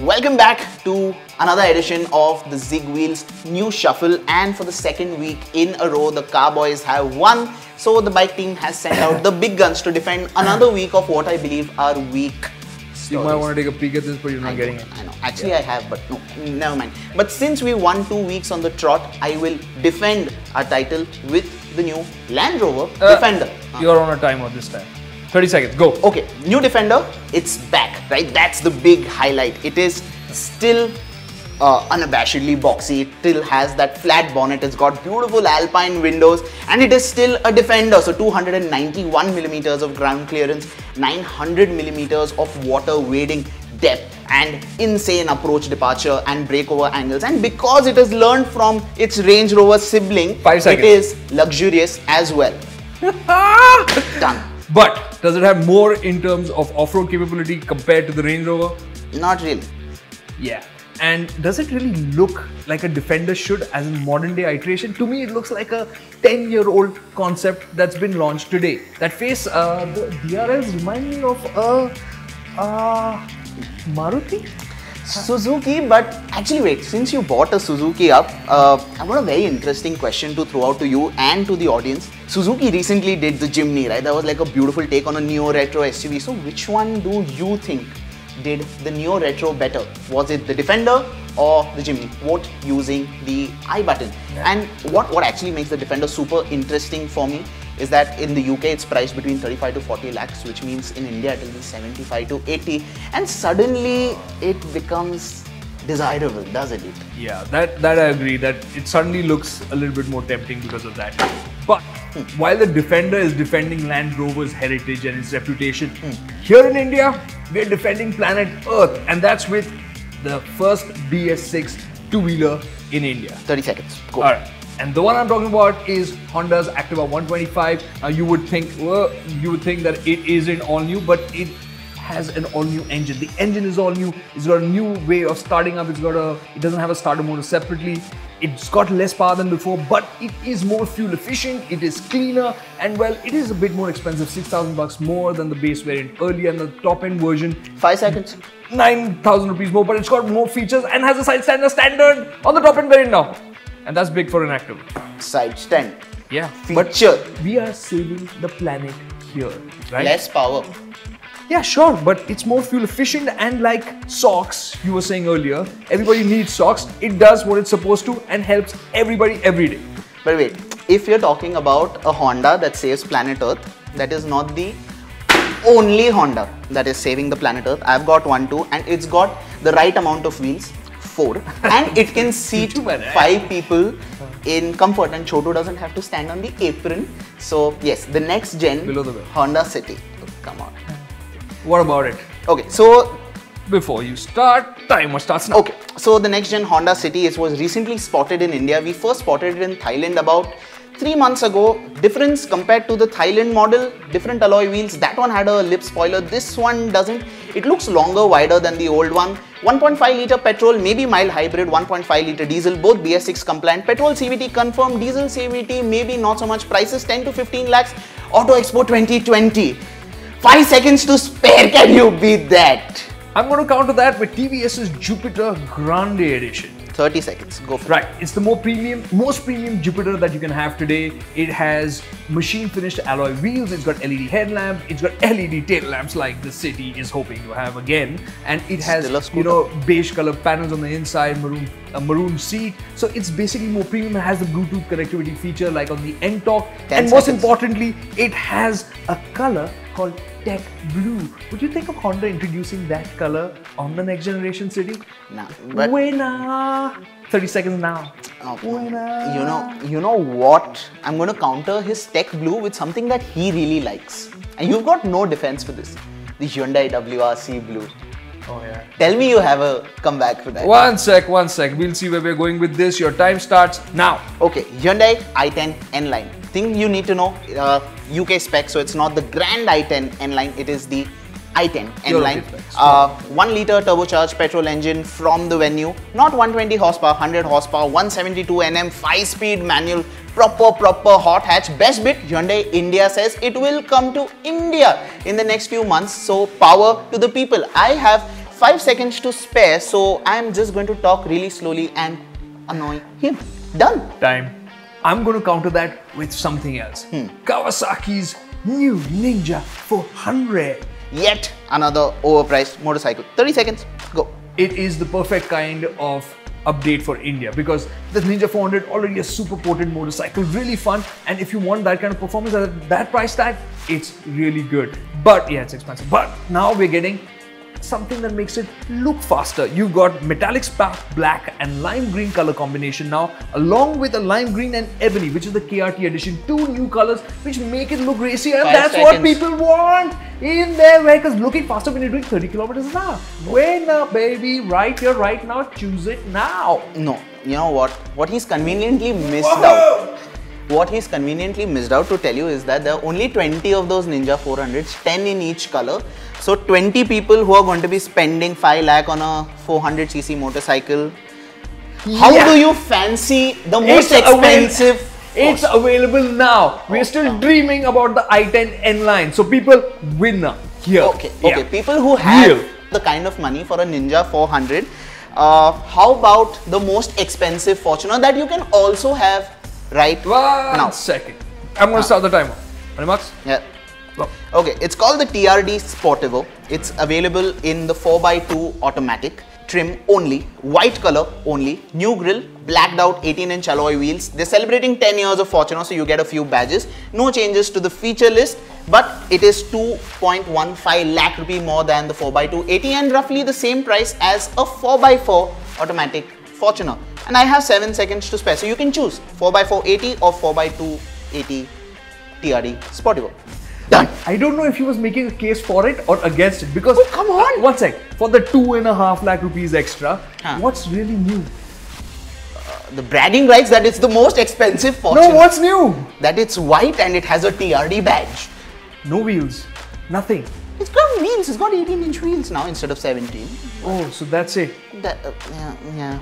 Welcome back to another edition of the Zig Wheels News Shuffle and for the second week in a row the Cowboys have won so the bike team has sent out the big guns to defend another week of what I believe are weak You might want to take a peek at this, but you're not I getting know, it. I know. Actually, I have, but no, never mind. But since we won two weeks on the trot, I will defend our title with the new Land Rover Uh, Defender. You're on a timer this time. 30 seconds, go. Okay, new Defender, it's back, right? That's the big highlight. It is still uh, unabashedly boxy. It still has that flat bonnet. It's got beautiful alpine windows, and it is still a Defender. So 291 millimeters of ground clearance, 900 millimeters of water wading depth and insane approach departure and breakover angles and because it has learned from its Range Rover sibling it luxurious as well done But does it have more in terms of off-road capability compared to the Range Rover? not really Yeah. And does it really look like a Defender should as in modern day iteration? To me, it looks like a 10 year old concept that's been launched today. That face, uh, the DRLs remind me of a uh, Maruti? Suzuki, but actually, wait, since you bought a Suzuki up, uh, I've got a very interesting question to throw out to you and to the audience. Suzuki recently did the Jimny, right? That was like a beautiful take on a neo retro SUV. So, which one do you think did the neo retro better? Was it the Defender or the Jimny? Vote using the I button. And what, what actually makes the Defender super interesting for me is that in the UK it's priced between 35 to 40 lakhs, which means in India it will be 75 to 80, and suddenly it becomes desirable, doesn't it? Yeah, that, that I agree. That it suddenly looks a little bit more tempting because of that. But while the Defender is defending Land Rover's heritage and its reputation, hmm. here in India, we're defending planet Earth, and that's with the first BS6 two-wheeler in India. 30 seconds. Go. All right. And the one I'm talking about is Honda's Activa 125. Now you would think, well, you would think that it isn't all new, but it has an all new engine. The engine is all new. It's got a new way of starting up. It's got a. It doesn't have a starter motor separately. It's got less power than before, but it is more fuel efficient. It is cleaner, and well, it is a bit more expensive. Six thousand bucks more than the base variant earlier, and the top end version Five seconds. 9,000 rupees more, but it's got more features and has a side stand standard on the top end variant now. And that's big for an Activa. Side stand. Yeah. But Feature. we are saving the planet here, right? Less power. Yeah, sure, but it's more fuel efficient and like socks, you were saying earlier, everybody needs socks. It does what it's supposed to and helps everybody every day. But wait, if you're talking about a Honda that saves planet Earth, that is not the only Honda that is saving the planet Earth. I've got one too, and it's got the right amount of wheels, four, and it can seat five people in comfort. And Choto doesn't have to stand on the apron. So yes, the next gen the. Honda City. Oh, come on. What about it? Okay, so Before you start, timer starts now. Okay, so the next gen Honda City is, was recently spotted in India. We first spotted it in Thailand about three months ago. Difference compared to the Thailand model, different alloy wheels. That one had a lip spoiler. This one doesn't. It looks longer, wider than the old one. 1.5 liter petrol, maybe mild hybrid, 1.5 liter diesel, both BS6 compliant. Petrol CVT confirmed, diesel CVT maybe not so much. Prices 10 to 15 lakhs. Auto Expo 2020. Five seconds to spare. Can you beat that? I'm going to counter that with TVS's Jupiter Grande Edition. 30 seconds. Go for it. Right, it's the more premium, most premium Jupiter that you can have today. It has machine finished alloy wheels, it's got LED headlamp, it's got LED tail lamps like the city is hoping to have again, and it has you know beige color panels on the inside, maroon a maroon seat. So it's basically more premium. It has the Bluetooth connectivity feature like on the 10 and most seconds. importantly, it has a color called Tech Blue. Would you think of Honda introducing that color on the next generation city? Nah, but Winner. 30 seconds now. Oh, Winner. you know, you know what? I'm going to counter his tech blue with something that he really likes, and you've got no defense for this. The Hyundai WRC blue. Oh yeah. Tell me you have a comeback for that. One sec, one sec. We'll see where we're going with this. Your time starts now. Okay, Hyundai i10 N line. Thing you need to know, uh, UK spec, so it's not the Grand i10 N line, it is the i10 N line. Uh, 1 litre turbocharged petrol engine from the venue, not 120 horsepower, 100 horsepower, 172 Nm, 5 speed manual, proper, proper hot hatch. Best bit, Hyundai India says it will come to India in the next few months, so power to the people. I have five seconds to spare, so I'm just going to talk really slowly and annoy him. Done. Time. I'm going to counter that with something else. Hmm. Kawasaki's new Ninja 400. Yet another overpriced motorcycle. 30 seconds. Go. It is the perfect kind of update for India because the Ninja 400 already a super potent motorcycle, really fun. And if you want that kind of performance at that price tag, it's really good. But yeah, it's expensive. But now we're getting something that makes it look faster. You've got metallic spark black and lime green color combination now, along with a lime green and ebony, which is the KRT edition. Two new colors which make it look racy, and Five that's what people want in their vehicles. Looking faster when you're doing 30 kilometers an hour. When baby, right here, right now, choose it now. No. You know what? What he's conveniently missed Whoa! out. What he's conveniently missed out to tell you is that there are only 20 of those Ninja 400s, 10 in each color. So 20 people who are going to be spending 5 lakh on a 400cc motorcycle. How Yeah. do you fancy the most It's avail- expensive? It's available now. We're still dreaming about the i10 N line. So people win. Here. Okay, okay. Yeah. People who have Real. the kind of money for a Ninja 400, uh, how about the most expensive Fortuner that you can also have right One now? second. I'm going to start the timer. Ready, Max? Yeah. Okay, it's called the TRD Sportivo. It's available in the 4x2 automatic trim only, white color only, new grille, blacked out 18 inch alloy wheels. They're celebrating 10 years of Fortuner, so you get a few badges. No changes to the feature list, but it is 2.15 lakh rupee more than the 4x2 80 and roughly the same price as a 4x4 automatic Fortuner. And I have 7 seconds to spare, so you can choose 4x4 80 or 4x2 80 TRD Sportivo. Done. I don't know if he was making a case for it or against it because. Oh, come on. Uh, one sec. For the two and a half lakh rupees extra, Huh. what's really new? The bragging rights that it's the most expensive Fortuner. No, what's new? That it's white and it has a TRD badge. No wheels. Nothing. It's got wheels. It's got 18 inch wheels now instead of 17. Oh, so that's it. That, uh, yeah, yeah.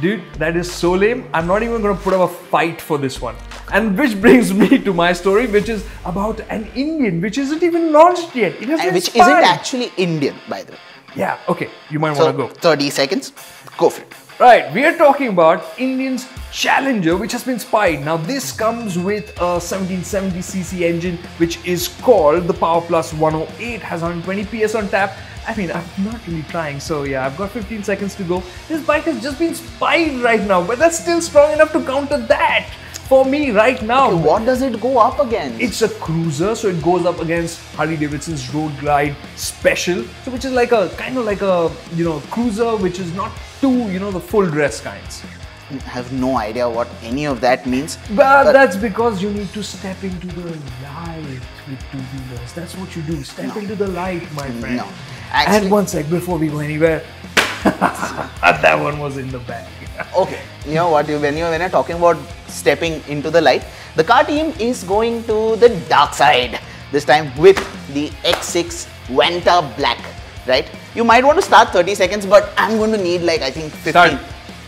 Dude, that is so lame. I'm not even gonna put up a fight for this one. And which brings me to my story, which is about an Indian which isn't even launched yet. It has which spied. isn't actually Indian, by the way. Yeah, okay. You might So, wanna go. 30 seconds. Go for it. Right, we are talking about Indian's Challenger, which has been spied. Now, this comes with a 1770cc engine, which is called the Power Plus 108, has 120 PS on tap. I mean, I'm not really trying, so yeah, I've got 15 seconds to go. This bike has just been spied right now, but that's still strong enough to counter that for me right now. What does it go up against? It's a cruiser, so it goes up against Harley Davidson's Road Glide Special, so which is like a kind of like a you know cruiser, which is not too you know the full dress kinds. I have no idea what any of that means. But that's because you need to step into the light with two wheelers. That's what you do. Step into the light, my friend. No. Actually- and one sec before we go anywhere, that one was in the bag. Okay, you know what? You when you when you're talking about stepping into the light, the car team is going to the dark side this time with the X6 Vanta Black. Right? You might want to start 30 seconds, but I'm going to need like I think 15. Start.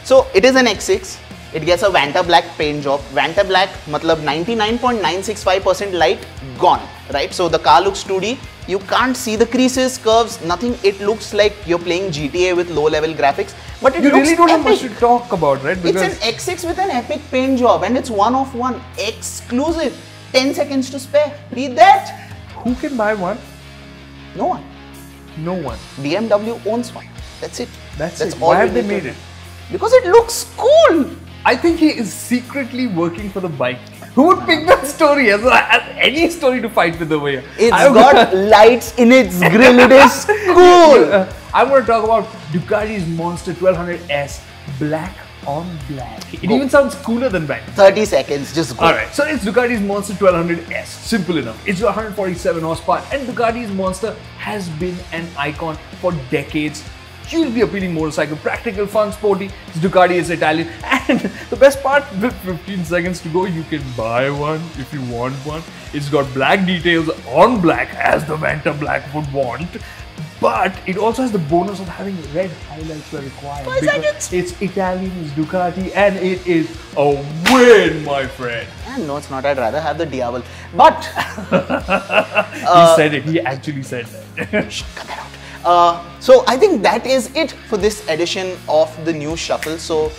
So it is an X6. It gets a Vantablack paint job. Vantablack, matlab 99.965% light gone. Right? So the car looks 2D. You can't see the creases, curves, nothing. It looks like you're playing GTA with low-level graphics. But it You looks really don't have much to talk about, right? It's an X6 with an epic paint job and it's one of one exclusive. 10 seconds to spare. Read that. who can buy one? No one. No one. BMW owns one. That's it. That's it. all Why have they made it? Because it looks cool. I think he is secretly working for the bike. Who would pick that story as, as any story to fight with over here? It's I've got lights in its grill. It is cool. Uh, I'm going to talk about Ducati's Monster 1200S black on black. It Go. even sounds cooler than black. 30 seconds. Just go. Alright, so it's Ducati's Monster 1200S. Simple enough. It's 147 horsepower, and Ducati's Monster has been an icon for decades. Hugely appealing motorcycle, practical, fun, sporty. Ducati is Italian, and the best part, with 15 seconds to go, you can buy one if you want one. It's got black details on black, as the Vantablack would want. But it also has the bonus of having red highlights where required. Five seconds. It's Italian, it's Ducati, and it is a win, my friend. And no, it's not. I'd rather have the Diavel. But he uh, said it. He actually said that. Uh, so I think that is it for this edition of the News Shuffle. So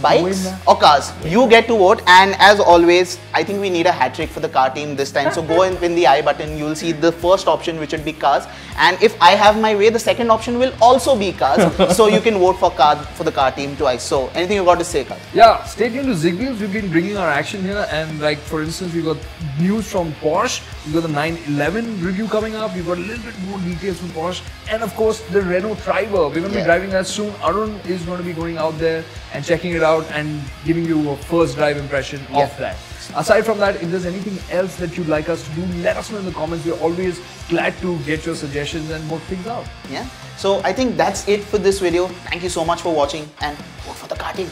bikes Winner. or cars, you get to vote. And as always, I think we need a hat trick for the car team this time. So go and pin the I button. You'll see the first option, which would be cars. And if I have my way, the second option will also be cars. so you can vote for car for the car team twice. So anything you got to say, Kaz? Yeah, stay tuned to ZigWheels. We've been bringing our action here, and like for instance, we've got news from Porsche. We've got the 911 review coming up. We've got a little bit more details from Porsche, and of course the Renault Triber. We're going to be driving that soon. Arun is going to be going out there and checking it out and giving you a first drive impression Yeah. of that. Aside from that, if there's anything else that you'd like us to do, let us know in the comments. We're always glad to get your suggestions and work things out. Yeah. So I think that's it for this video. Thank you so much for watching and vote for the car team.